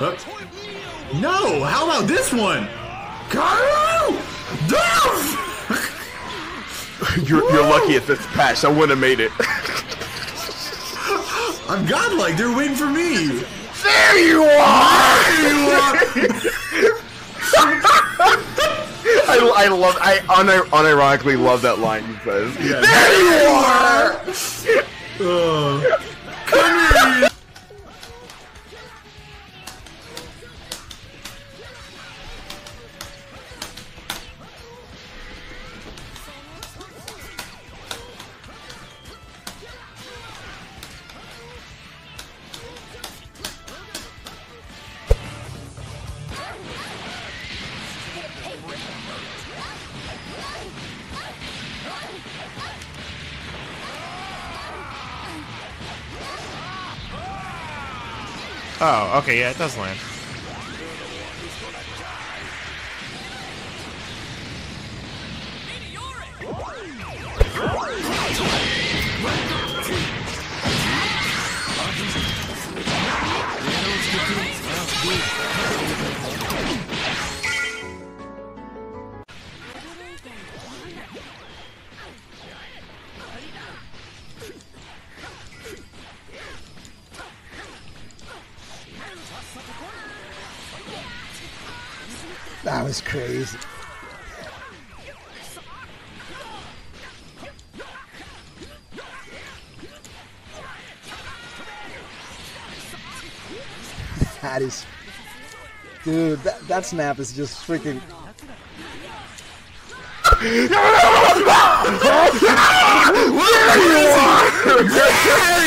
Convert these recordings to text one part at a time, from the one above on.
Uh, no! How about this one? Kyle! Duff! You're, you're lucky at this patch. I wouldn't have made it. I'm godlike. They're waiting for me. There you are! There you are. I, I love. I unir- unironically love that line he says. Yeah. There you are! Uh, Oh, okay, yeah, it does land. That was crazy. That is, dude. That that snap is just freaking. What are there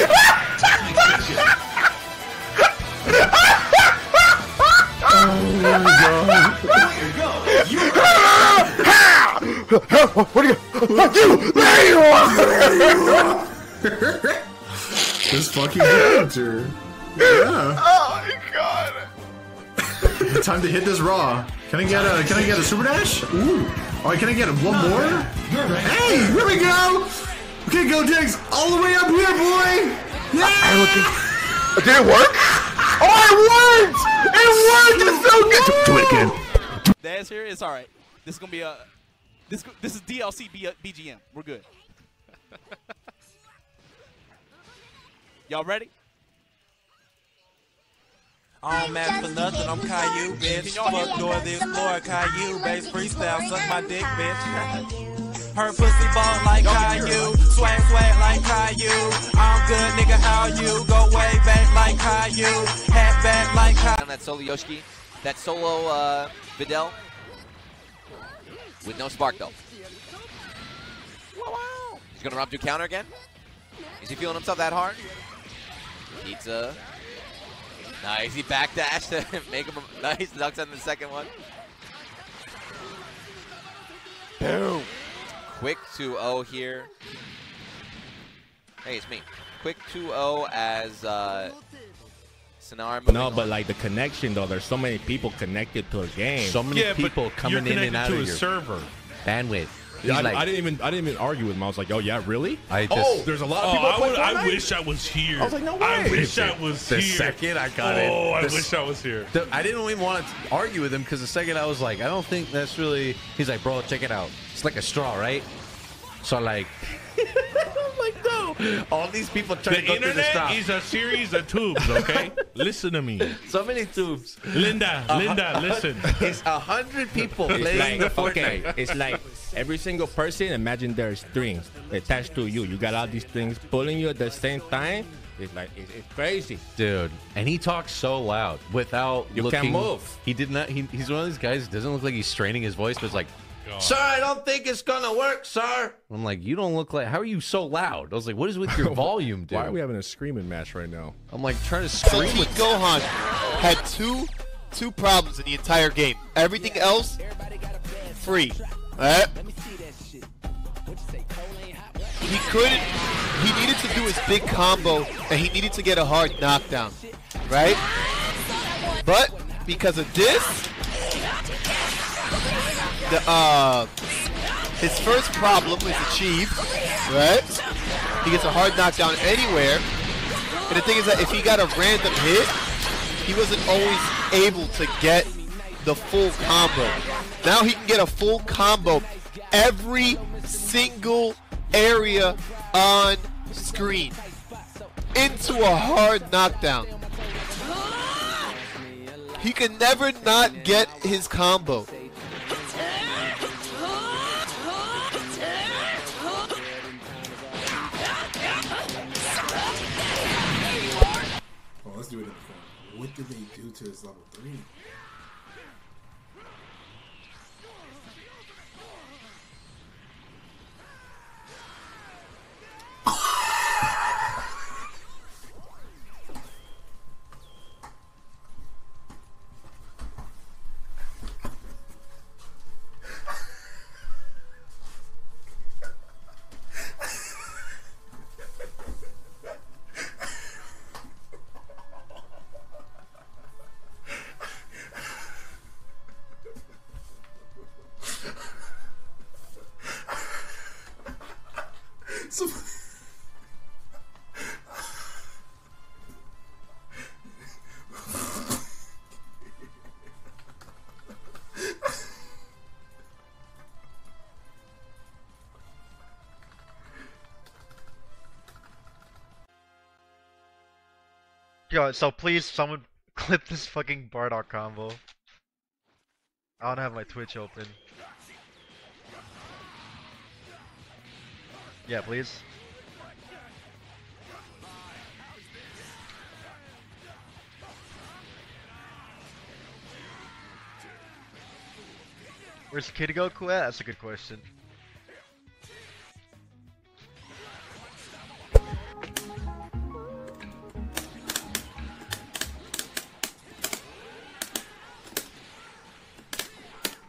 you? You! Fuck you! There you are! This fucking character. Yeah. Oh my god! Time to hit this raw. Can I get a can I get a super dash? Ooh. Alright, can I get one more? Hey, here we go! Okay, go Diggs, all the way up here, boy! Yeah! Did it work? Oh, it worked! It worked! It's so good! Do it again. Dad's here. It's all right. This is gonna be a this this is DLC B, uh, BGM. We're good. Y'all ready? I don't mad for nothing, I'm Caillou, bitch. Fuck door the explorer, Caillou, bass freestyle, suck my dick, bitch. Her pussy ball like Caillou, swag swag like Caillou. I'm good, nigga, how you? Go way back like Caillou, hat back on that solo Yoshiki, that solo uh, Videl with no spark though. He's gonna run to counter again. Is he feeling himself that hard? Pizza. Nice. He backdash to make him a nice ducks on the second one. Boom. Quick 2-0 here. Hey, it's me. Quick 2-0 as uh, Sinar moving No, on. but like the connection though, there's so many people connected to a game. So many Yeah, people coming in and out to of a your server. bandwidth. I, like, I didn't even I didn't even argue with him. I was like, oh yeah, really? I oh, just, oh, there's a lot of Oh, people. that I, would, I wish I was here. I was like, no way!" I wish I was the here. second I got it. oh, I the wish I was here. The- I didn't even want to argue with him because the second I was like, I don't think that's really. He's like, bro, check it out. It's like a straw, right? So like, I'm like, no. All these people trying The to go through the straw. internet is a series of tubes, okay? Listen to me. so many tubes. Linda, Linda, listen. It's a hundred people It's playing like, the okay, it's like every single person. Imagine there's strings attached to you. You got all these strings pulling you at the same time. It's like it's, it's crazy. Dude, and he talks so loud without You looking. can't move. He did not. He, he's one of these guys. Doesn't look like he's straining his voice, but it's like, God. "Sir, I don't think it's gonna work, sir." I'm like, "You don't look like. How are you so loud?" I was like, "What is with your volume, dude?" Why are we having a screaming match right now? I'm like trying to scream Team with. Gohan had two two problems in the entire game. Everything else free. Alright? He couldn't he needed to do his big combo and he needed to get a hard knockdown. Right? But because of this the uh his first problem is achieved. Right? He gets a hard knockdown anywhere. And the thing is that if he got a random hit, he wasn't always able to get the full combo. Now he can get a full combo every single area on screen into a hard knockdown. He can never not get his combo. What did they do to his level 3? Yo, so please someone clip this fucking Bardock combo. I don't have my Twitch open. Yeah, please. Where's the Kid Goku at? That's a good question.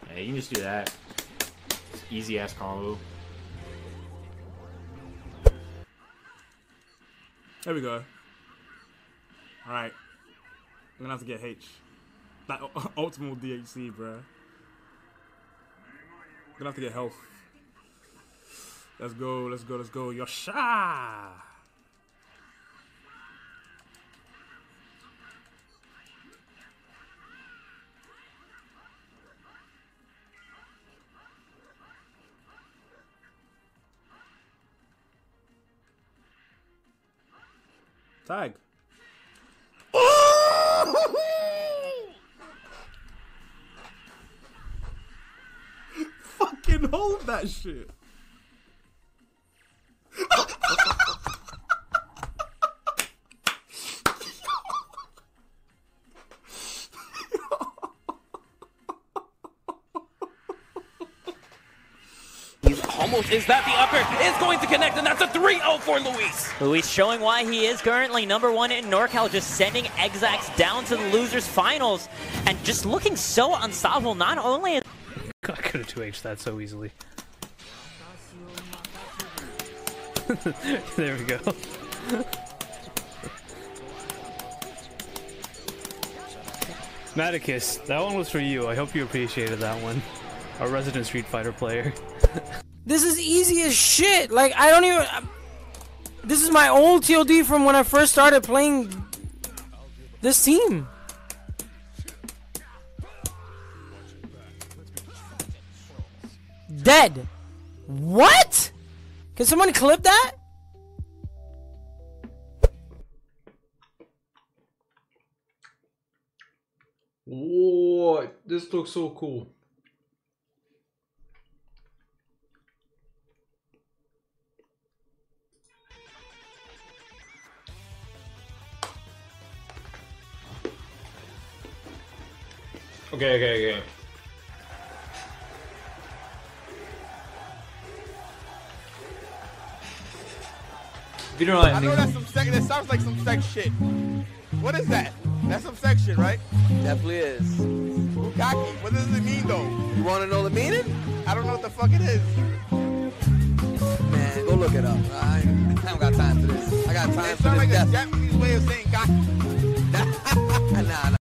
Yeah, you can just do that. Easy ass combo. There we go. Alright. I'm gonna have to get H. That optimal DHC, bruh. Gonna have to get health. Let's go, let's go, let's go. Yosha! Tag. Fucking hold that shit. Almost is that the upper is going to connect, and that's a 3-0 for Luis. Luis showing why he is currently number one in NorCal, just sending Exax down to the losers finals, and just looking so unstoppable. Not only I could have 2H that so easily. there we go. Maticus, that one was for you. I hope you appreciated that one. Our resident Street Fighter player. This is easy as shit. Like I don't even. I'm- this is my old TLD from when I first started playing this team. Dead. What? Can someone clip that? Whoa, this looks so cool. Okay, okay, okay. If you don't know I know that's some sex. That sounds like some sex shit. What is that? That's some sex shit, right? Definitely is. Bukaki. What does it mean though? You want to know the meaning? I don't know what the fuck it is. Man, go look it up. I, ain't- I don't got time for this. I got time It for sounds this like a. Japanese way of saying gaki. nah, nah.